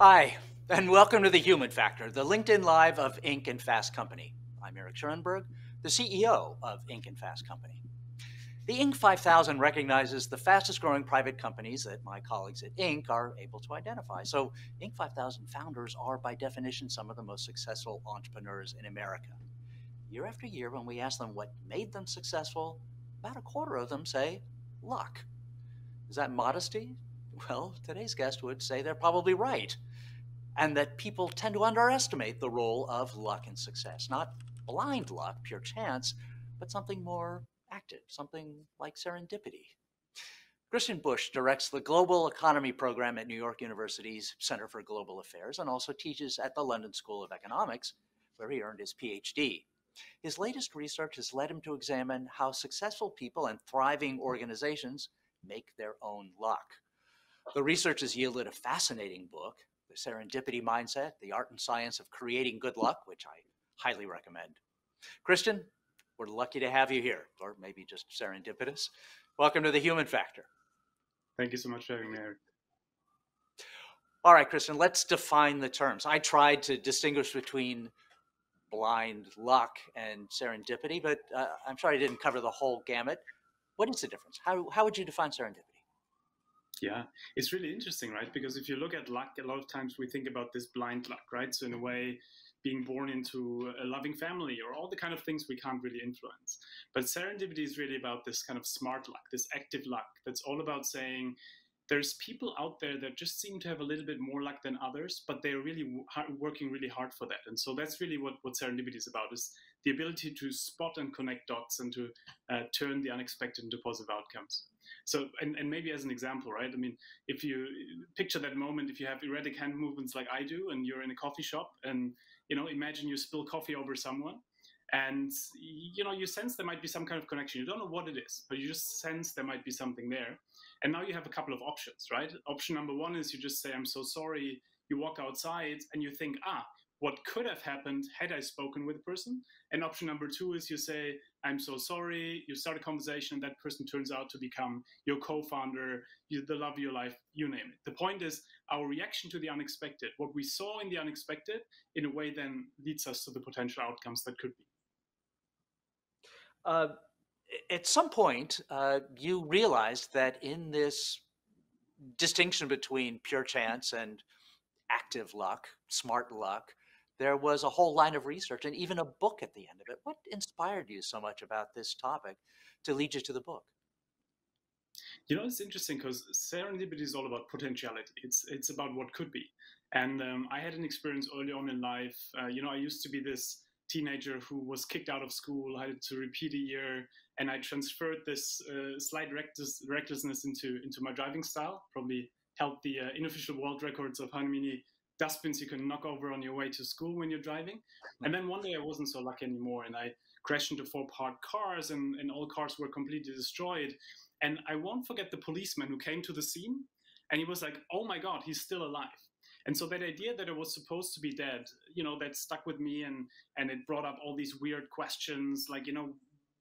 Hi, and welcome to the Human Factor, the LinkedIn Live of Inc. and Fast Company. I'm Eric Schurenberg, the CEO of Inc. and Fast Company. The Inc. 5000 recognizes the fastest growing private companies that my colleagues at Inc. are able to identify. So, Inc. 5000 founders are, by definition, some of the most successful entrepreneurs in America. Year after year, when we ask them what made them successful, about a quarter of them say luck. Is that modesty? Well, today's guest would say they're probably right. And that people tend to underestimate the role of luck in success. Not blind luck, pure chance, but something more active, something like serendipity. Christian Busch directs the Global Economy Program at New York University's Center for Global Affairs and also teaches at the London School of Economics, where he earned his PhD. His latest research has led him to examine how successful people and thriving organizations make their own luck. The research has yielded a fascinating book, The Serendipity Mindset The Art and Science of Creating Good Luck, which I highly recommend. Christian, we're lucky to have you here, or maybe just serendipitous. Welcome to the Human Factor. Thank you so much for having me, Eric. All right, Christian, let's define the terms. I tried to distinguish between blind luck and serendipity, but uh, I'm sure I didn't cover the whole gamut. What is the difference? How, how would you define serendipity? Yeah, it's really interesting, right? Because if you look at luck, a lot of times we think about this blind luck, right? So in a way, being born into a loving family or all the kind of things we can't really influence. But serendipity is really about this kind of smart luck, this active luck that's all about saying, there's people out there that just seem to have a little bit more luck than others, but they're really working really hard for that. And so that's really what, what serendipity is about: is the ability to spot and connect dots and to uh, turn the unexpected into positive outcomes. So, and, and maybe as an example, right? I mean, if you picture that moment, if you have erratic hand movements like I do, and you're in a coffee shop, and you know, imagine you spill coffee over someone, and you know, you sense there might be some kind of connection. You don't know what it is, but you just sense there might be something there. And now you have a couple of options, right? Option number one is you just say, "I'm so sorry." You walk outside and you think, "Ah, what could have happened had I spoken with a person. And option number two is you say, I'm so sorry. You start a conversation, and that person turns out to become your co founder, the love of your life, you name it. The point is, our reaction to the unexpected, what we saw in the unexpected, in a way, then leads us to the potential outcomes that could be. Uh, at some point, uh, you realized that in this distinction between pure chance and active luck, smart luck, there was a whole line of research and even a book at the end of it. What inspired you so much about this topic to lead you to the book? You know, it's interesting because serendipity is all about potentiality. It's it's about what could be. And um, I had an experience early on in life. Uh, you know, I used to be this teenager who was kicked out of school, had to repeat a year, and I transferred this uh, slight reckless, recklessness into into my driving style. Probably helped the uh, unofficial world records of how many dustbins you can knock over on your way to school when you're driving. And then one day I wasn't so lucky anymore and I crashed into four parked cars and, and all cars were completely destroyed. And I won't forget the policeman who came to the scene and he was like, oh my God, he's still alive. And so that idea that I was supposed to be dead, you know, that stuck with me and and it brought up all these weird questions like, you know,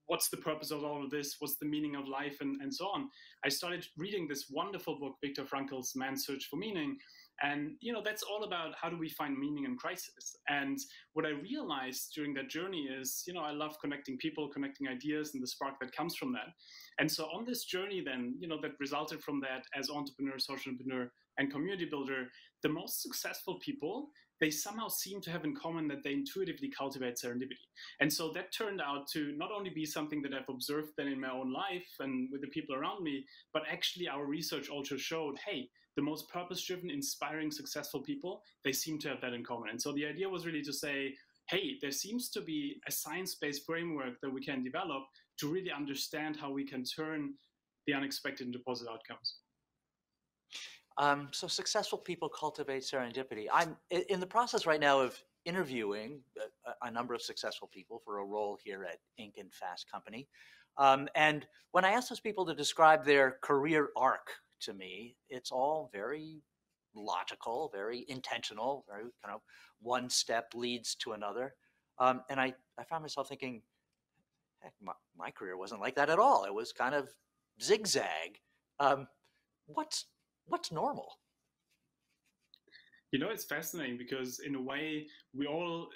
what's the purpose of all of this? What's the meaning of life and, and so on. I started reading this wonderful book, Viktor Frankl's Man's Search for Meaning. And you know that's all about how do we find meaning in crisis. And what I realized during that journey is, you know, I love connecting people, connecting ideas, and the spark that comes from that. And so on this journey, then, you know, that resulted from that as entrepreneur, social entrepreneur, and community builder, the most successful people they somehow seem to have in common that they intuitively cultivate serendipity. And so that turned out to not only be something that I've observed then in my own life and with the people around me, but actually our research also showed hey, the most purpose driven, inspiring, successful people, they seem to have that in common. And so the idea was really to say, hey, there seems to be a science based framework that we can develop to really understand how we can turn the unexpected into positive outcomes. Um, so successful people cultivate serendipity. I'm in the process right now of interviewing a, a, number of successful people for a role here at Inc. and Fast Company. Um, and when I ask those people to describe their career arc to me, it's all very logical, very intentional, very kind of one step leads to another. Um, and I, I found myself thinking, heck, my, my, career wasn't like that at all. It was kind of zigzag. Um, what's what's normal? You know, it's fascinating because in a way, we all,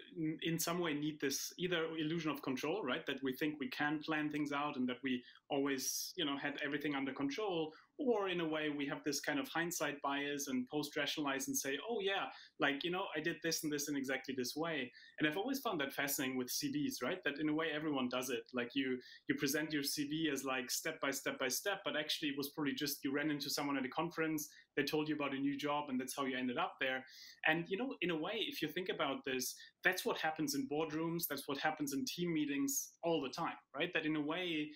in some way, need this either illusion of control, right? That we think we can plan things out and that we always, you know, had everything under control, or in a way we have this kind of hindsight bias and post rationalize and say oh yeah like you know i did this and this in exactly this way. And i've always found that fascinating with cvs right? That in a way everyone does it. Like you you present your cv as like step by step by step but actually it was probably just you ran into someone at a conference they told you about a new job and that's how you ended up there. And you know in a way if you think about this that's what happens in boardrooms that's what happens in team meetings all the time right? That in a way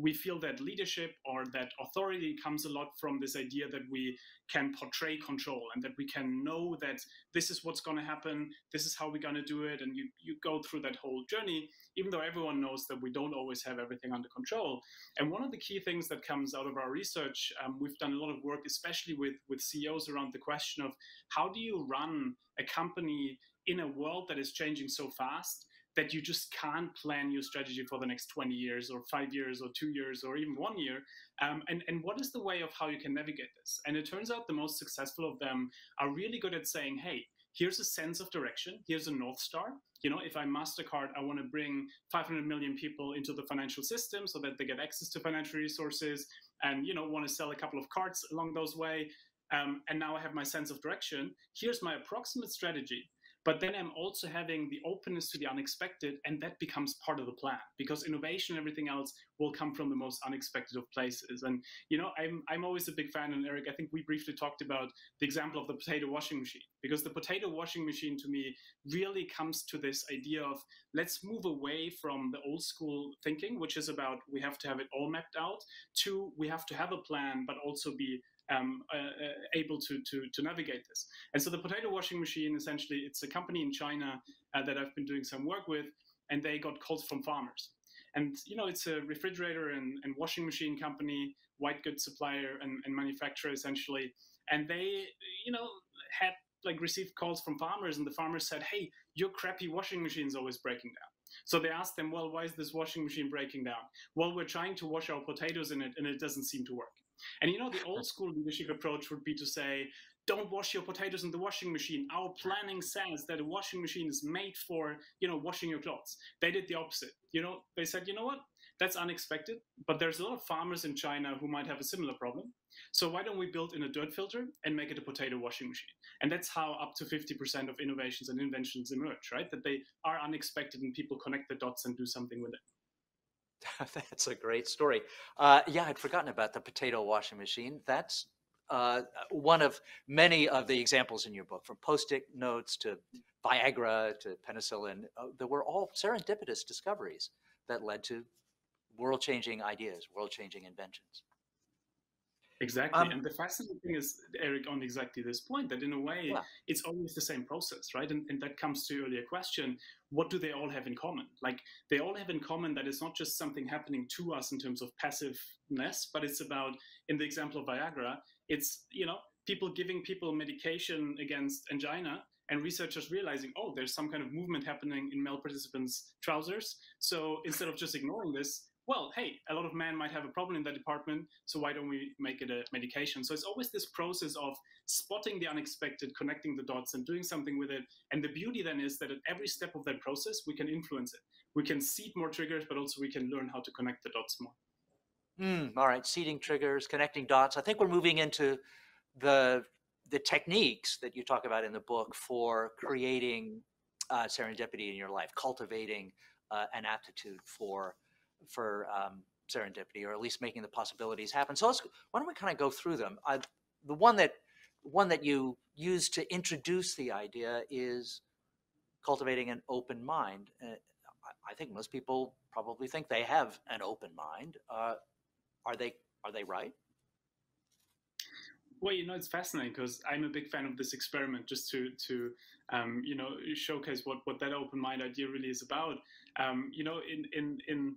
we feel that leadership or that authority comes a lot from this idea that we can portray control and that we can know that this is what's going to happen this is how we're going to do it and you, you go through that whole journey even though everyone knows that we don't always have everything under control. And one of the key things that comes out of our research um, we've done a lot of work especially with with ceos around the question of how do you run a company in a world that is changing so fast that you just can't plan your strategy for the next 20 years or five years or two years or even one year. Um, and, and what is the way of how you can navigate this? And it turns out the most successful of them are really good at saying, hey, here's a sense of direction, here's a North Star. You know, if I'm MasterCard, I want to bring 500 million people into the financial system so that they get access to financial resources and, you know, want to sell a couple of cards along those way. Um, and now I have my sense of direction. Here's my approximate strategy but then i'm also having the openness to the unexpected and that becomes part of the plan because innovation and everything else will come from the most unexpected of places. And you know i'm i'm always a big fan and eric i think we briefly talked about the example of the potato washing machine because the potato washing machine to me really comes to this idea of let's move away from the old school thinking which is about we have to have it all mapped out to we have to have a plan but also be um, uh, uh, able to, to, to navigate this. And so the potato washing machine, essentially, it's a company in China uh, that I've been doing some work with, and they got calls from farmers. And you know, it's a refrigerator and, and washing machine company, white goods supplier and, and manufacturer essentially. And they, you know, had like received calls from farmers, and the farmers said, "Hey, your crappy washing machine is always breaking down." So they asked them, "Well, why is this washing machine breaking down?" Well, we're trying to wash our potatoes in it, and it doesn't seem to work. And you know, the old school leadership approach would be to say, don't wash your potatoes in the washing machine. Our planning says that a washing machine is made for, you know, washing your clothes. They did the opposite. You know, they said, you know what? That's unexpected, but there's a lot of farmers in China who might have a similar problem. So why don't we build in a dirt filter and make it a potato washing machine? And that's how up to 50% of innovations and inventions emerge, right? That they are unexpected and people connect the dots and do something with it. That's a great story. Uh, yeah, I'd forgotten about the potato washing machine. That's uh, one of many of the examples in your book, from post-it notes to Viagra to penicillin. Uh, there were all serendipitous discoveries that led to world-changing ideas, world-changing inventions. Exactly. Um, and the fascinating thing is, Eric, on exactly this point, that in a way, yeah. it's always the same process, right? And, and that comes to your earlier question what do they all have in common? Like, they all have in common that it's not just something happening to us in terms of passiveness, but it's about, in the example of Viagra, it's, you know, people giving people medication against angina and researchers realizing, oh, there's some kind of movement happening in male participants' trousers. So instead of just ignoring this, well, hey, a lot of men might have a problem in that department, so why don't we make it a medication? So it's always this process of spotting the unexpected, connecting the dots, and doing something with it. And the beauty then is that at every step of that process, we can influence it. We can seed more triggers, but also we can learn how to connect the dots more. Mm, all right, seeding triggers, connecting dots. I think we're moving into the the techniques that you talk about in the book for creating uh, serendipity in your life, cultivating uh, an aptitude for for um, serendipity, or at least making the possibilities happen. So let's why don't we kind of go through them? I, the one that one that you use to introduce the idea is cultivating an open mind. Uh, I think most people probably think they have an open mind. Uh, are they are they right? Well, you know, it's fascinating because I'm a big fan of this experiment just to to um, you know showcase what what that open mind idea really is about. Um, you know, in in in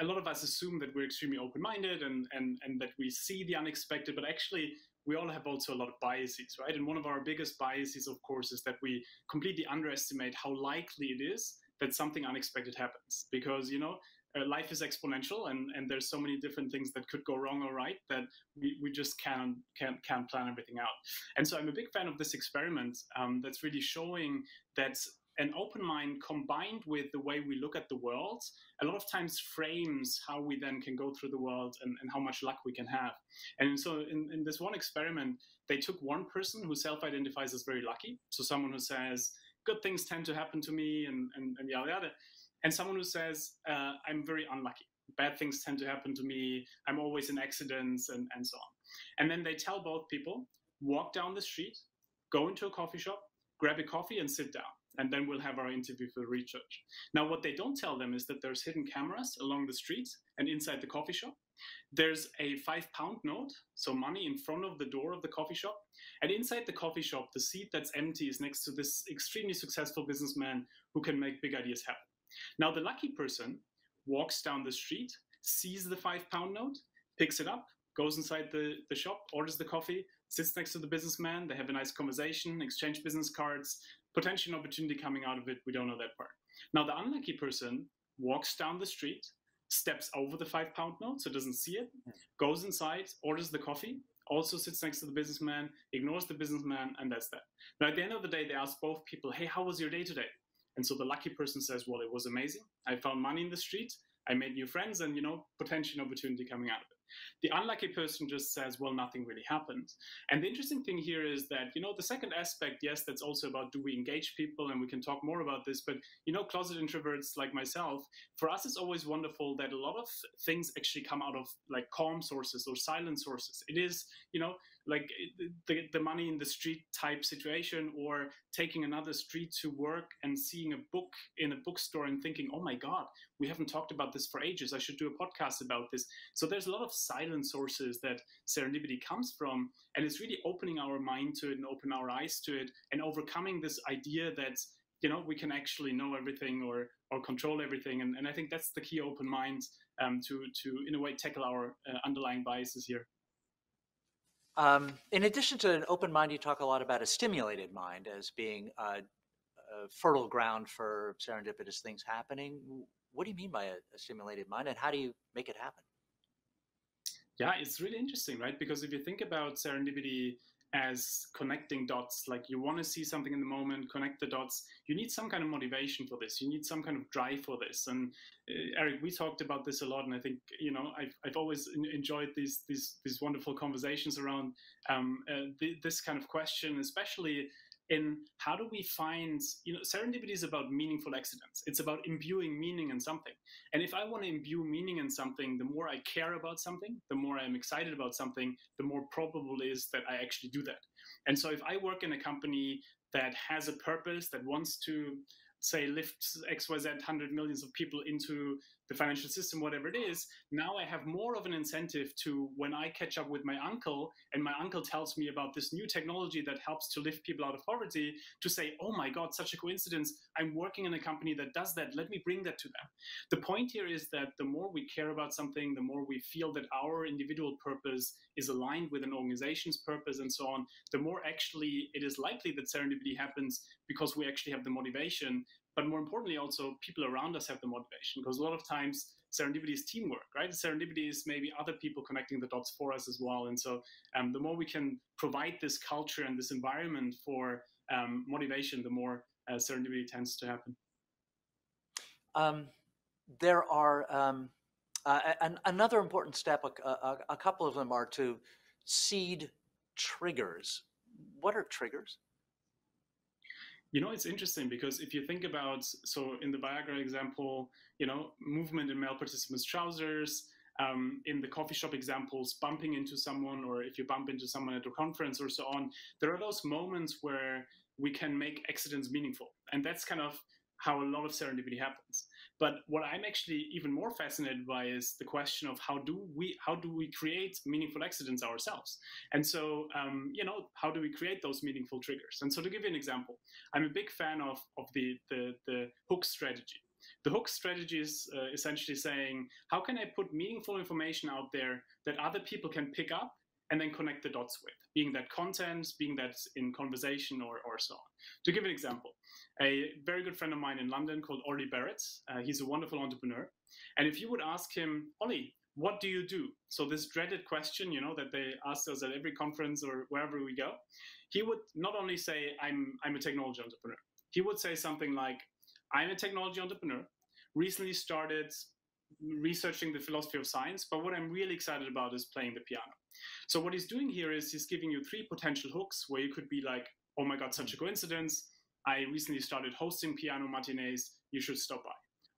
a lot of us assume that we're extremely open-minded and, and, and that we see the unexpected, but actually we all have also a lot of biases, right? And one of our biggest biases, of course, is that we completely underestimate how likely it is that something unexpected happens. Because, you know, uh, life is exponential and, and there's so many different things that could go wrong or right that we, we just can't, can't, can't plan everything out. And so I'm a big fan of this experiment um, that's really showing that an open mind combined with the way we look at the world a lot of times frames how we then can go through the world and, and how much luck we can have. And so in, in this one experiment they took one person who self-identifies as very lucky. So someone who says good things tend to happen to me and, and, and yada yada. And someone who says uh, i'm very unlucky. Bad things tend to happen to me. I'm always in accidents and, and so on. And then they tell both people walk down the street go into a coffee shop grab a coffee and sit down and then we'll have our interview for research. Now, what they don't tell them is that there's hidden cameras along the street and inside the coffee shop. There's a five pound note, so money in front of the door of the coffee shop. And inside the coffee shop, the seat that's empty is next to this extremely successful businessman who can make big ideas happen. Now, the lucky person walks down the street, sees the five pound note, picks it up, goes inside the, the shop, orders the coffee, sits next to the businessman. They have a nice conversation, exchange business cards, potential opportunity coming out of it. We don't know that part. Now, the unlucky person walks down the street, steps over the five pound note, so doesn't see it, goes inside, orders the coffee, also sits next to the businessman, ignores the businessman, and that's that. Now, at the end of the day, they ask both people, Hey, how was your day today? And so the lucky person says, Well, it was amazing. I found money in the street. I made new friends and, you know, potential opportunity coming out of it. The unlucky person just says, well, nothing really happens. And the interesting thing here is that, you know, the second aspect, yes, that's also about do we engage people, and we can talk more about this, but, you know, closet introverts like myself, for us, it's always wonderful that a lot of things actually come out of like calm sources or silent sources. It is, you know, like the, the money in the street type situation or taking another street to work and seeing a book in a bookstore and thinking oh my god we haven't talked about this for ages. I should do a podcast about this. So there's a lot of silent sources that serendipity comes from and it's really opening our mind to it and open our eyes to it and overcoming this idea that you know we can actually know everything or or control everything. And, and i think that's the key open mind um, to to in a way tackle our uh, underlying biases here um, in addition to an open mind, you talk a lot about a stimulated mind as being a, fertile ground for serendipitous things happening. What do you mean by a, a stimulated mind, and how do you make it happen? Yeah, it's really interesting, right? Because if you think about serendipity as connecting dots. Like you want to see something in the moment, connect the dots. You need some kind of motivation for this. You need some kind of drive for this. And uh, Eric, we talked about this a lot, and I think you know I've, I've always enjoyed these these these wonderful conversations around um, uh, th- this kind of question, especially in how do we find you know serendipity is about meaningful accidents. It's about imbuing meaning in something. And if i want to imbue meaning in something the more i care about something the more i'm excited about something the more probable is that i actually do that. And so if i work in a company that has a purpose that wants to say lift xyz 100 millions of people into the financial system, whatever it is, now I have more of an incentive to when I catch up with my uncle and my uncle tells me about this new technology that helps to lift people out of poverty, to say, oh my God, such a coincidence. I'm working in a company that does that. Let me bring that to them. The point here is that the more we care about something, the more we feel that our individual purpose is aligned with an organization's purpose and so on, the more actually it is likely that serendipity happens because we actually have the motivation but more importantly also people around us have the motivation because a lot of times serendipity is teamwork right? Serendipity is maybe other people connecting the dots for us as well. And so um, the more we can provide this culture and this environment for um, motivation the more uh, serendipity tends to happen. Um, there are um, uh, an, another important step a, a, a couple of them are to seed triggers. What are triggers you know, it's interesting because if you think about, so in the Viagra example, you know, movement in male participants' trousers, um, in the coffee shop examples, bumping into someone, or if you bump into someone at a conference or so on, there are those moments where we can make accidents meaningful. And that's kind of how a lot of serendipity happens. But what I'm actually even more fascinated by is the question of how do we how do we create meaningful accidents ourselves? And so, um, you know, how do we create those meaningful triggers? And so, to give you an example, I'm a big fan of of the the, the hook strategy. The hook strategy is uh, essentially saying, how can I put meaningful information out there that other people can pick up and then connect the dots with, being that content, being that in conversation or, or so on. To give an example, a very good friend of mine in London called Ollie Barrett, uh, he's a wonderful entrepreneur. And if you would ask him, Ollie, what do you do? So this dreaded question, you know, that they ask us at every conference or wherever we go, he would not only say, I'm, I'm a technology entrepreneur. He would say something like, I'm a technology entrepreneur, recently started researching the philosophy of science, but what I'm really excited about is playing the piano. So what he's doing here is he's giving you three potential hooks where you could be like, oh my God, such a coincidence. I recently started hosting piano matinees. You should stop by.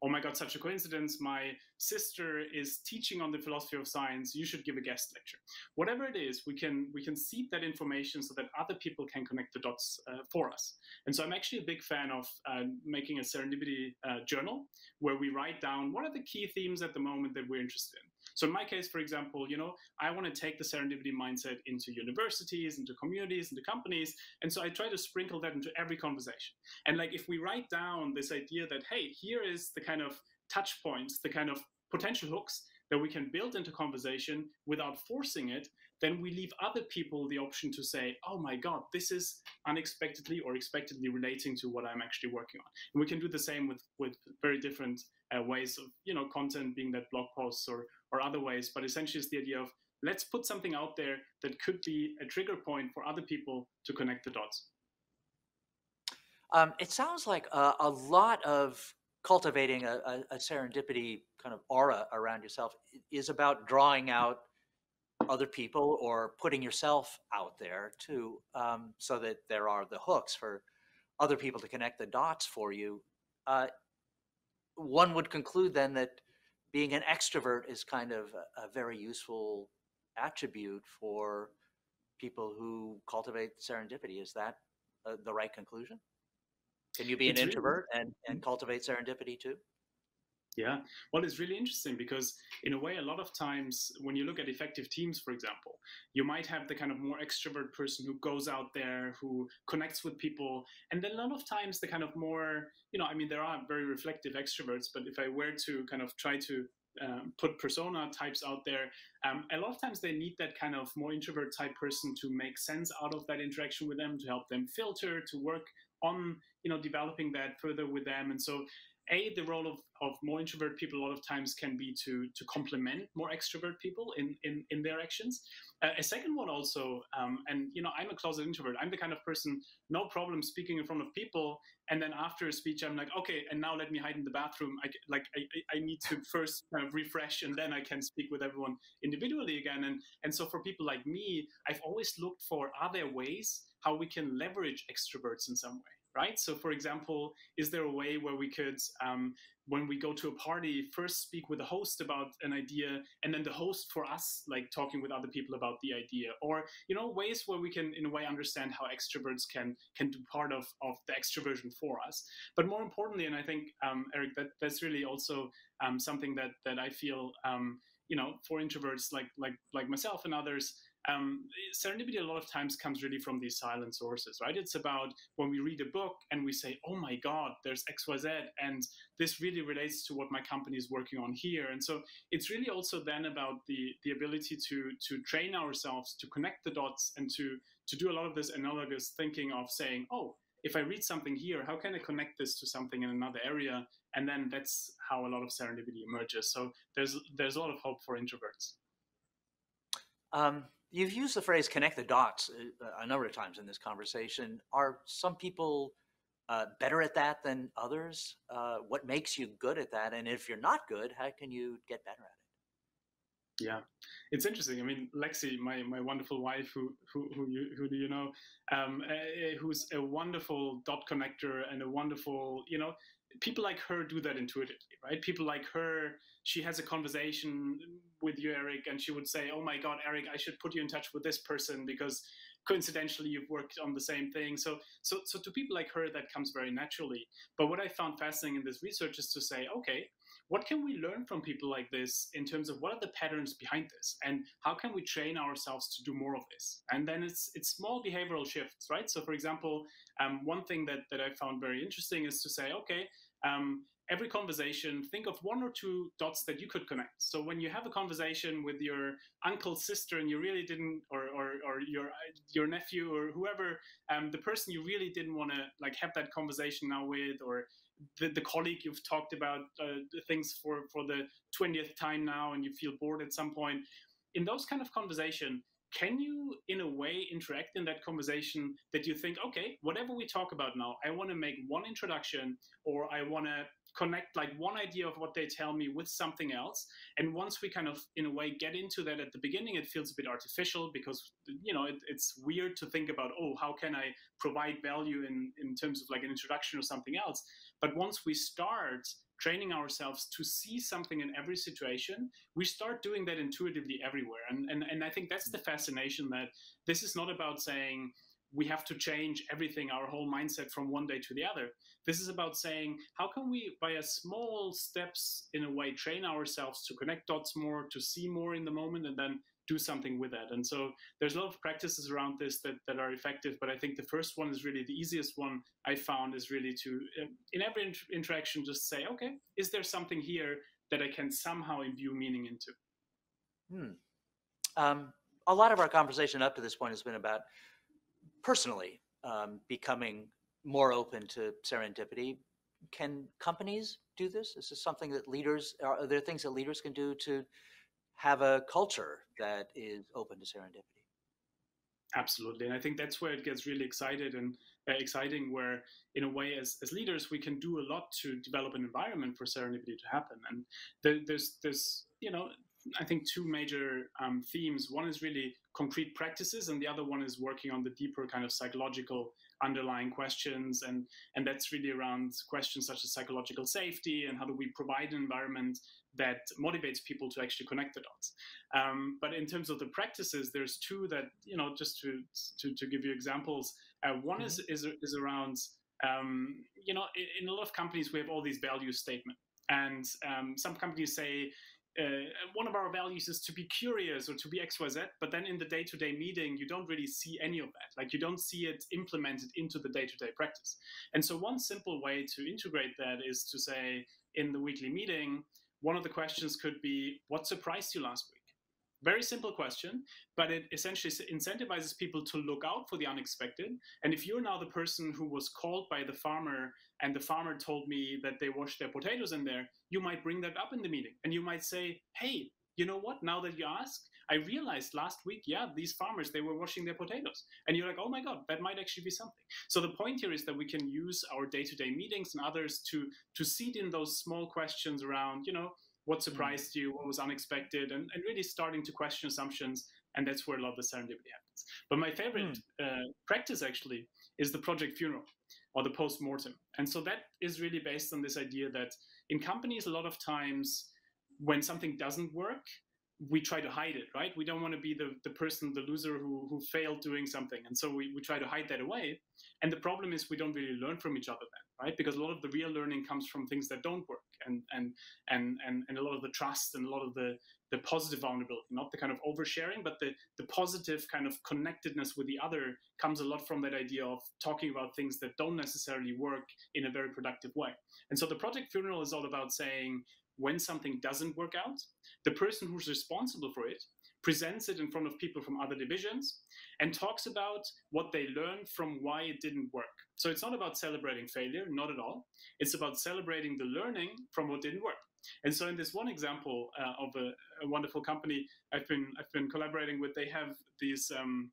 Oh my god such a coincidence. My sister is teaching on the philosophy of science. You should give a guest lecture. Whatever it is we can we can seed that information so that other people can connect the dots uh, for us. And so i'm actually a big fan of uh, making a serendipity uh, journal where we write down what are the key themes at the moment that we're interested in so in my case, for example, you know, I want to take the serendipity mindset into universities, into communities, into companies. And so I try to sprinkle that into every conversation. And like if we write down this idea that, hey, here is the kind of touch points, the kind of potential hooks that we can build into conversation without forcing it, then we leave other people the option to say, oh my God, this is unexpectedly or expectedly relating to what I'm actually working on. And we can do the same with, with very different uh, ways of, you know, content being that blog posts or, or other ways. But essentially it's the idea of let's put something out there that could be a trigger point for other people to connect the dots. Um, it sounds like a, a lot of cultivating a, a, serendipity kind of aura around yourself is about drawing out other people or putting yourself out there too, um, so that there are the hooks for other people to connect the dots for you. Uh, one would conclude then that being an extrovert is kind of a, a very useful attribute for people who cultivate serendipity. Is that uh, the right conclusion? Can you be it's an introvert really, and, and mm-hmm. cultivate serendipity too? Yeah, well, it's really interesting because, in a way, a lot of times when you look at effective teams, for example, you might have the kind of more extrovert person who goes out there, who connects with people. And then a lot of times, the kind of more, you know, I mean, there are very reflective extroverts, but if I were to kind of try to um, put persona types out there. Um, a lot of times they need that kind of more introvert type person to make sense out of that interaction with them, to help them filter, to work on you know developing that further with them. And so a the role of, of more introvert people a lot of times can be to to complement more extrovert people in in, in their actions. Uh, a second one also um, and you know i'm a closet introvert. I'm the kind of person no problem speaking in front of people and then after a speech i'm like okay and now let me hide in the bathroom. I like i, I need to first kind of refresh and then i can speak with everyone individually again. And and so for people like me i've always looked for other ways how we can leverage extroverts in some way right? So, for example, is there a way where we could, um, when we go to a party, first speak with the host about an idea, and then the host for us, like talking with other people about the idea, or you know, ways where we can, in a way, understand how extroverts can can do part of of the extroversion for us. But more importantly, and I think um, Eric, that that's really also um, something that that I feel, um, you know, for introverts like like like myself and others um, serendipity a lot of times comes really from these silent sources, right? It's about when we read a book and we say, oh my God, there's XYZ, and this really relates to what my company is working on here. And so it's really also then about the, the ability to, to train ourselves to connect the dots and to, to do a lot of this analogous thinking of saying, oh, if I read something here, how can I connect this to something in another area? And then that's how a lot of serendipity emerges. So there's there's a lot of hope for introverts. Um, You've used the phrase connect the dots uh, a number of times in this conversation. Are some people uh, better at that than others? Uh, what makes you good at that? And if you're not good, how can you get better at it? Yeah, it's interesting. I mean, Lexi, my, my wonderful wife, who who who, you, who do you know, um, uh, who's a wonderful dot connector and a wonderful, you know, people like her do that intuitively, right? People like her she has a conversation with you, Eric, and she would say, "Oh my God, Eric, I should put you in touch with this person because coincidentally you've worked on the same thing." So, so, so to people like her, that comes very naturally. But what I found fascinating in this research is to say, okay, what can we learn from people like this in terms of what are the patterns behind this, and how can we train ourselves to do more of this? And then it's it's small behavioral shifts, right? So, for example, um, one thing that that I found very interesting is to say, okay. Um, every conversation, think of one or two dots that you could connect. So when you have a conversation with your uncle's sister and you really didn't, or or, or your your nephew or whoever, um, the person you really didn't want to like have that conversation now with, or the, the colleague you've talked about uh, things for for the twentieth time now, and you feel bored at some point. In those kind of conversation, can you in a way interact in that conversation that you think okay whatever we talk about now i want to make one introduction or i want to connect like one idea of what they tell me with something else? And once we kind of in a way get into that at the beginning it feels a bit artificial because you know it, it's weird to think about oh how can i provide value in in terms of like an introduction or something else? But once we start training ourselves to see something in every situation, we start doing that intuitively everywhere. And, and, and I think that's the fascination that this is not about saying we have to change everything, our whole mindset from one day to the other. This is about saying, how can we, by a small steps in a way, train ourselves to connect dots more, to see more in the moment, and then do something with that. And so there's a lot of practices around this that, that are effective, but I think the first one is really the easiest one I found is really to, in every inter- interaction, just say, okay, is there something here that I can somehow imbue meaning into? Hmm. Um, a lot of our conversation up to this point has been about personally um, becoming more open to serendipity. Can companies do this? Is this something that leaders are there things that leaders can do to have a culture that is open to serendipity? Absolutely, and I think that's where it gets really excited and uh, exciting. Where, in a way, as, as leaders, we can do a lot to develop an environment for serendipity to happen. And there, there's there's you know I think two major um, themes. One is really concrete practices, and the other one is working on the deeper kind of psychological underlying questions, and and that's really around questions such as psychological safety and how do we provide an environment that motivates people to actually connect the dots. Um, but in terms of the practices, there's two that you know just to to, to give you examples. Uh, one mm-hmm. is, is is around um, you know in, in, a lot of companies we have all these value statements, and um, some companies say. Uh, one of our values is to be curious or to be xyz but then in the day-to-day meeting you don't really see any of that like you don't see it implemented into the day-to-day practice and so one simple way to integrate that is to say in the weekly meeting one of the questions could be, What surprised you last week? Very simple question, but it essentially incentivizes people to look out for the unexpected. And if you're now the person who was called by the farmer and the farmer told me that they washed their potatoes in there, you might bring that up in the meeting and you might say, Hey, you know what? Now that you ask, I realized last week, yeah, these farmers, they were washing their potatoes. And you're like, oh my God, that might actually be something. So the point here is that we can use our day-to-day meetings and others to, to seed in those small questions around, you know, what mm. surprised you, what was unexpected, and, and really starting to question assumptions. And that's where a lot of the serendipity happens. But my favorite mm. uh, practice actually is the project funeral or the post-mortem. And so that is really based on this idea that in companies, a lot of times when something doesn't work, we try to hide it, right? We don't want to be the, the person, the loser who, who failed doing something. And so we, we try to hide that away. And the problem is we don't really learn from each other then, right? Because a lot of the real learning comes from things that don't work and and and and, and a lot of the trust and a lot of the the positive vulnerability, not the kind of oversharing, but the, the positive kind of connectedness with the other comes a lot from that idea of talking about things that don't necessarily work in a very productive way. And so the project funeral is all about saying, when something doesn't work out, the person who's responsible for it presents it in front of people from other divisions and talks about what they learned from why it didn't work. So it's not about celebrating failure, not at all. It's about celebrating the learning from what didn't work. And so in this one example uh, of a, a, wonderful company I've been I've been collaborating with, they have these um,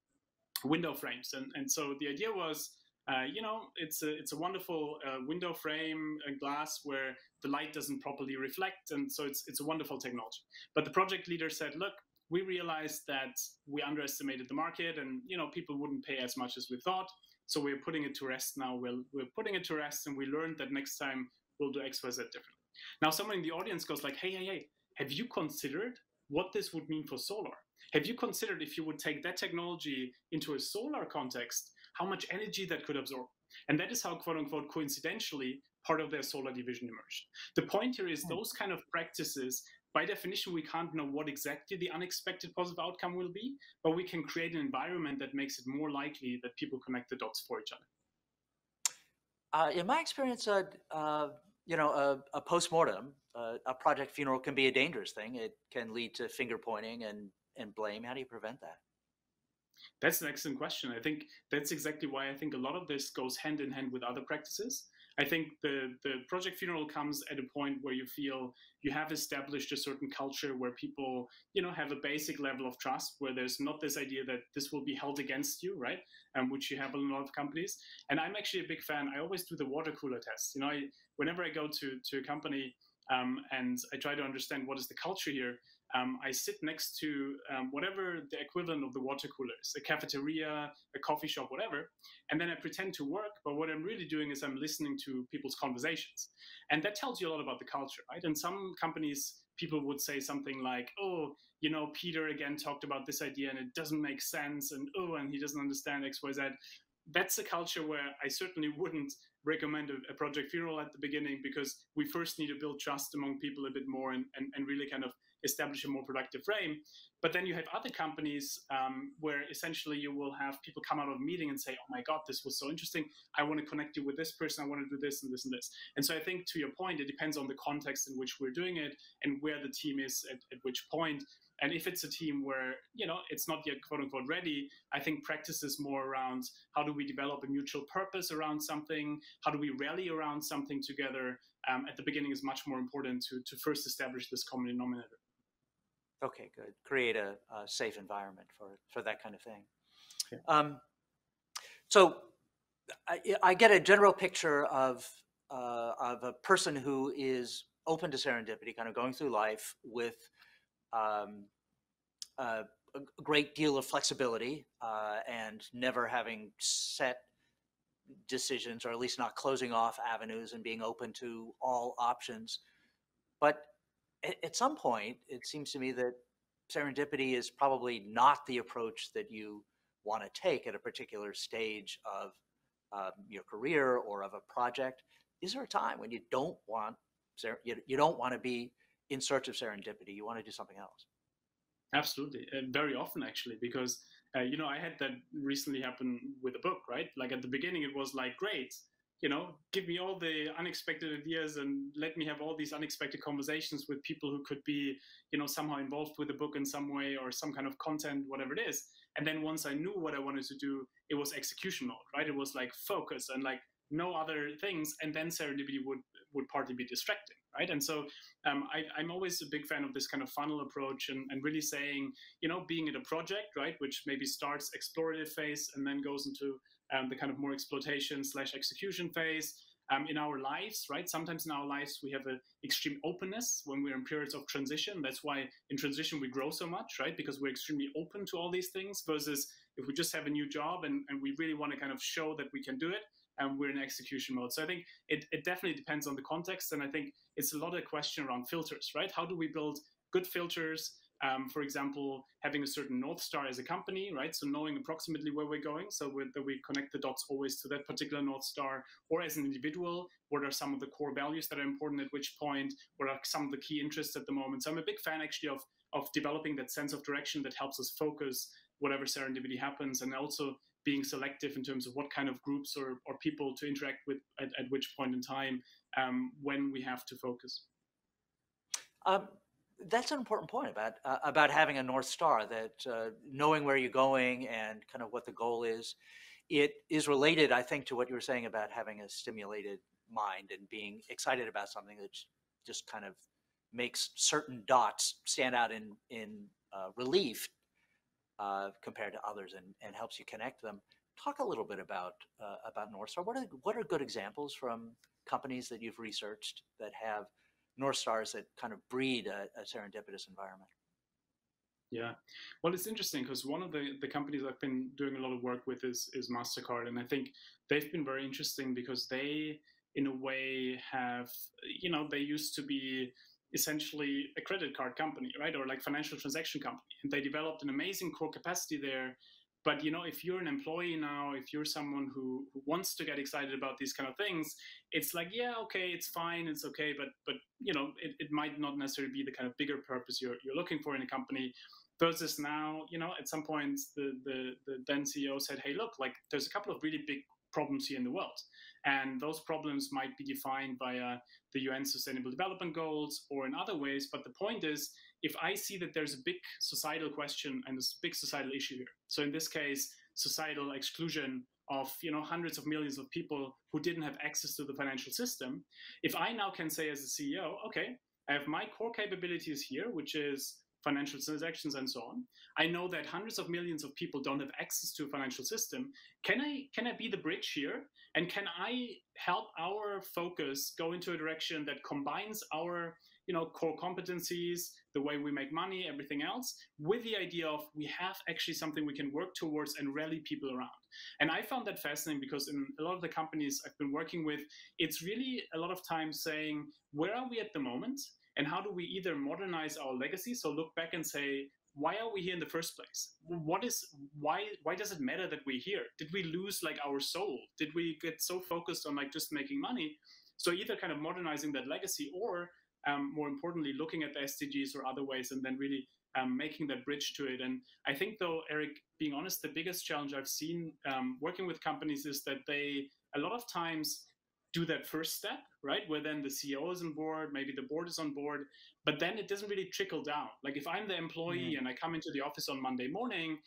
window frames, and and so the idea was uh, you know, it's a it's a wonderful uh, window frame and glass where the light doesn't properly reflect, and so it's it's a wonderful technology. But the project leader said, look, we realized that we underestimated the market, and you know, people wouldn't pay as much as we thought. So we're putting it to rest now. We'll, we're putting it to rest, and we learned that next time we'll do X, Y, Z differently. Now, someone in the audience goes like, "Hey, hey, hey! Have you considered what this would mean for solar? Have you considered if you would take that technology into a solar context? How much energy that could absorb. And that is how, quote unquote, coincidentally, part of their solar division emerged. The point here is hmm. those kind of practices, by definition, we can't know what exactly the unexpected positive outcome will be, but we can create an environment that makes it more likely that people connect the dots for each other. Uh, in my experience, uh, uh, you know, a, a post-mortem, uh, a project funeral can be a dangerous thing. It can lead to finger pointing and, and blame. How do you prevent that? That's an excellent question. I think that's exactly why I think a lot of this goes hand in hand with other practices. I think the the project funeral comes at a point where you feel you have established a certain culture where people, you know, have a basic level of trust, where there's not this idea that this will be held against you, right? Um, which you have in a lot of companies. And I'm actually a big fan. I always do the water cooler test. You know, I, whenever I go to to a company um, and I try to understand what is the culture here, um, I sit next to um, whatever the equivalent of the water cooler is, a cafeteria, a coffee shop, whatever. And then I pretend to work, but what I'm really doing is I'm listening to people's conversations. And that tells you a lot about the culture, right? And some companies, people would say something like, oh, you know, Peter again talked about this idea and it doesn't make sense, and oh, and he doesn't understand X, Y, Z. That's a culture where I certainly wouldn't recommend a, a, project funeral at the beginning because we first need to build trust among people a bit more and, and, and really kind of establish a more productive frame. But then you have other companies um, where essentially you will have people come out of a meeting and say, "Oh my God, this was so interesting! I want to connect you with this person. I want to do this and this and this." And so I think, to your point, it depends on the context in which we're doing it and where the team is at, at which point. And if it's a team where you know it's not yet quote unquote ready, I think practice is more around how do we develop a mutual purpose around something, how do we rally around something together. Um, at the beginning is much more important to to first establish this common denominator. Okay, good. Create a, a safe environment for for that kind of thing. Yeah. Um, so I, I, get a general picture of uh, of a person who is open to serendipity, kind of going through life with um, a, a, great deal of flexibility uh, and never having set decisions, or at least not closing off avenues and being open to all options. But at, some point, it seems to me that serendipity is probably not the approach that you want to take at a particular stage of um, your career or of a project. Is there a time when you don't want you, don't want to be in search of serendipity? You want to do something else. Absolutely, and very often actually, because uh, you know I had that recently happen with a book, right? Like at the beginning, it was like great, you know, give me all the unexpected ideas and let me have all these unexpected conversations with people who could be, you know, somehow involved with the book in some way or some kind of content, whatever it is. And then once I knew what I wanted to do, it was execution mode, right? It was like focus and like no other things. And then serendipity would would partly be distracting, right? And so um, I, am always a big fan of this kind of funnel approach and, and really saying, you know, being in a project, right, which maybe starts explorative phase and then goes into um, the kind of more exploitation slash execution phase. Um, in our lives, right? Sometimes in our lives we have an extreme openness when we're in periods of transition. That's why in transition we grow so much, right? Because we're extremely open to all these things. Versus if we just have a new job and, and we really want to kind of show that we can do it, and we're in execution mode. So I think it, it definitely depends on the context, and I think it's a lot of question around filters, right? How do we build good filters um, for example, having a certain North Star as a company, right? So knowing approximately where we're going, so that we connect the dots always to that particular North Star, or as an individual, what are some of the core values that are important at which point, what are some of the key interests at the moment. So I'm a big fan actually of, of developing that sense of direction that helps us focus whatever serendipity happens and also being selective in terms of what kind of groups or, or people to interact with at, at which point in time um, when we have to focus. Um, that's an important point about uh, about having a north star that uh, knowing where you're going and kind of what the goal is. It is related i think to what you were saying about having a stimulated mind and being excited about something that just kind of makes certain dots stand out in in uh, relief uh, compared to others and, and helps you connect them. Talk a little bit about uh, about north star. What are what are good examples from companies that you've researched that have North Stars that kind of breed a, a serendipitous environment. Yeah, well, it's interesting because one of the, the companies I've been doing a lot of work with is is Mastercard, and I think they've been very interesting because they, in a way, have you know they used to be essentially a credit card company, right, or like financial transaction company, and they developed an amazing core capacity there but you know if you're an employee now if you're someone who, who wants to get excited about these kind of things it's like yeah okay it's fine it's okay but but you know it, it might not necessarily be the kind of bigger purpose you're, you're looking for in a company versus now you know at some point the, the the then ceo said hey look like there's a couple of really big problems here in the world and those problems might be defined by the un sustainable development goals or in other ways but the point is if I see that there's a big societal question and a big societal issue here, so in this case, societal exclusion of you know hundreds of millions of people who didn't have access to the financial system, if I now can say as a CEO, okay, I have my core capabilities here, which is financial transactions and so on. I know that hundreds of millions of people don't have access to a financial system. Can I can I be the bridge here? And can I help our focus go into a direction that combines our you know core competencies, the way we make money, everything else, with the idea of we have actually something we can work towards and rally people around. And I found that fascinating because in a lot of the companies I've been working with, it's really a lot of times saying, where are we at the moment? and how do we either modernize our legacy? So look back and say why are we here in the first place? What is why why does it matter that we're here? Did we lose like our soul? Did we get so focused on like just making money? So either kind of modernizing that legacy or um, more importantly looking at the sdgs or other ways and then really um, making that bridge to it and i think though eric being honest the biggest challenge i've seen um, working with companies is that they a lot of times do that first step, right? Where then the CEO is on board, maybe the board is on board, but then it doesn't really trickle down. Like if I'm the employee mm. and I come into the office on Monday morning,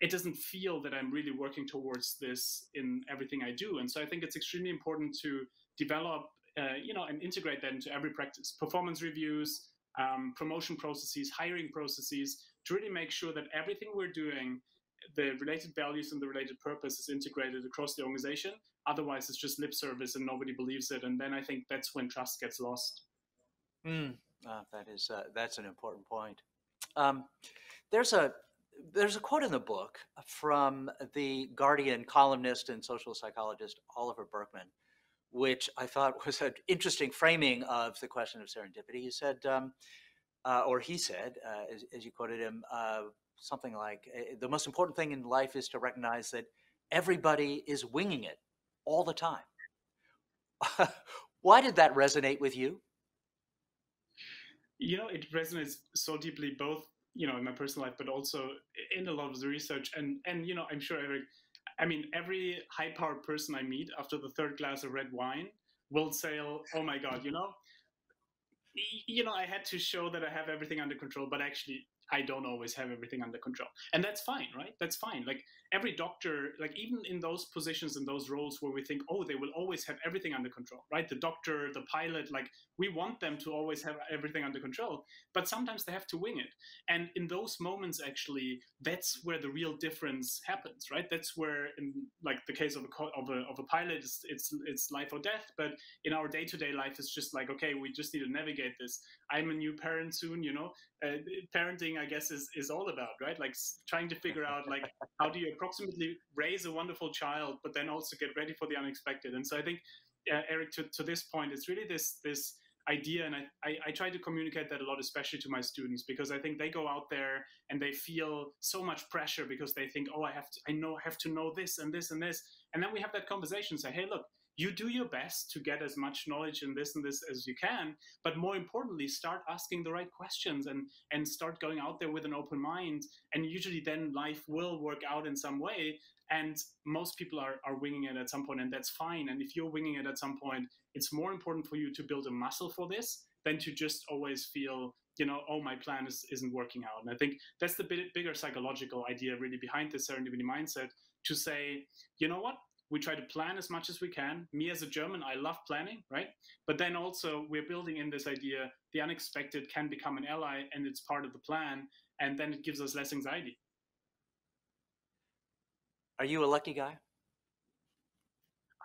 it doesn't feel that I'm really working towards this in everything I do. And so I think it's extremely important to develop, uh, you know, and integrate that into every practice. Performance reviews, um, promotion processes, hiring processes, to really make sure that everything we're doing the related values and the related purpose is integrated across the organization. Otherwise, it's just lip service and nobody believes it. And then I think that's when trust gets lost. Mm, that is uh, that's an important point. Um, there's a there's a quote in the book from the Guardian columnist and social psychologist Oliver Burkeman, which I thought was an interesting framing of the question of serendipity. He said, um, uh, or he said, uh, as, as, you quoted him, uh, something like eh, the most important thing in life is to recognize that everybody is winging it all the time. Why did that resonate with you? You know, it resonates so deeply, both you know, in my personal life, but also in a lot of the research. And and you know, I'm sure Eric. I mean, every high-powered person I meet after the third glass of red wine will say, "Oh my God, you know." You know, I had to show that I have everything under control, but actually, I don't always have everything under control. And that's fine, right? That's fine. Like every doctor, like even in those positions and those roles where we think, oh, they will always have everything under control, right? The doctor, the pilot, like we want them to always have everything under control, but sometimes they have to wing it. And in those moments, actually, that's where the real difference happens, right? That's where, in like the case of a of a, of a pilot, it's, it's it's life or death. But in our day to day life, it's just like, okay, we just need to navigate this. I'm a new parent soon, you know. Uh, parenting, I guess, is is all about, right? Like trying to figure out like how do you approximately raise a wonderful child, but then also get ready for the unexpected. And so I think, uh, Eric, to, to this point, it's really this this idea and I, I, I, try to communicate that a lot especially to my students because i think they go out there and they feel so much pressure because they think oh i have to i know have to know this and this and this and then we have that conversation say hey look you do your best to get as much knowledge in this and this as you can but more importantly start asking the right questions and and start going out there with an open mind. And usually then life will work out in some way and most people are, are winging it at some point and that's fine. And if you're winging it at some point it's more important for you to build a muscle for this than to just always feel you know oh my plan is, isn't working out. And i think that's the bigger psychological idea really behind the serendipity mindset to say you know what we try to plan as much as we can. Me as a German, I love planning, right? But then also we're building in this idea the unexpected can become an ally and it's part of the plan. And then it gives us less anxiety. Are you a lucky guy?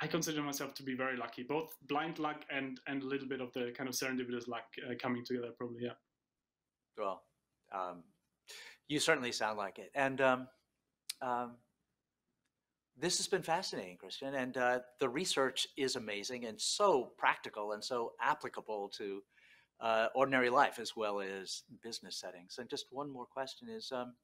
I consider myself to be very lucky, both blind luck and and a little bit of the kind of serendipitous luck uh, coming together. Probably, yeah. Well, um, you certainly sound like it, and um, um, this has been fascinating, Christian, and uh, the research is amazing and so practical and so applicable to uh, ordinary life as well as business settings. And just one more question is: um,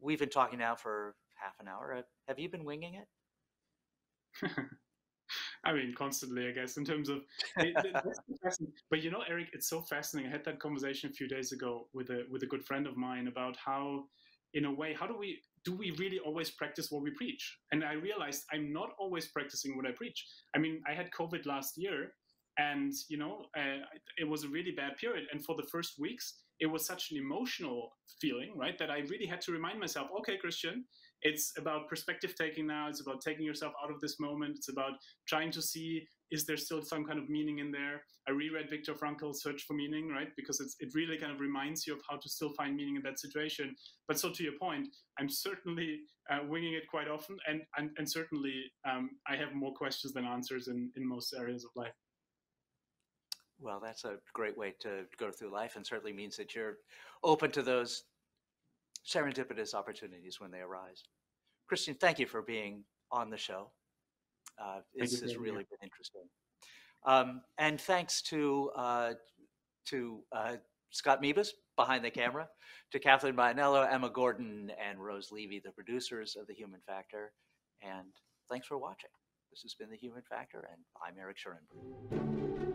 We've been talking now for half an hour. Have you been winging it? I mean, constantly, I guess, in terms of. But you know, Eric, it's so fascinating. I had that conversation a few days ago with a with a good friend of mine about how, in a way, how do we do we really always practice what we preach? And I realized I'm not always practicing what I preach. I mean, I had COVID last year, and you know uh, it was a really bad period and for the first weeks it was such an emotional feeling right that i really had to remind myself okay christian it's about perspective taking now it's about taking yourself out of this moment it's about trying to see is there still some kind of meaning in there i reread viktor frankl's search for meaning right because it really kind of reminds you of how to still find meaning in that situation but so to your point i'm certainly uh, winging it quite often and and, and certainly um, i have more questions than answers in, in most areas of life well, that's a great way to go through life and certainly means that you're open to those serendipitous opportunities when they arise. Christian, thank you for being on the show. Uh, this has really been interesting. Um, and thanks to uh, to uh, Scott Mebus behind the camera, to Kathleen Mainello, Emma Gordon, and Rose Levy, the producers of The Human Factor. And thanks for watching. This has been The Human Factor, and I'm Eric Schurenberg.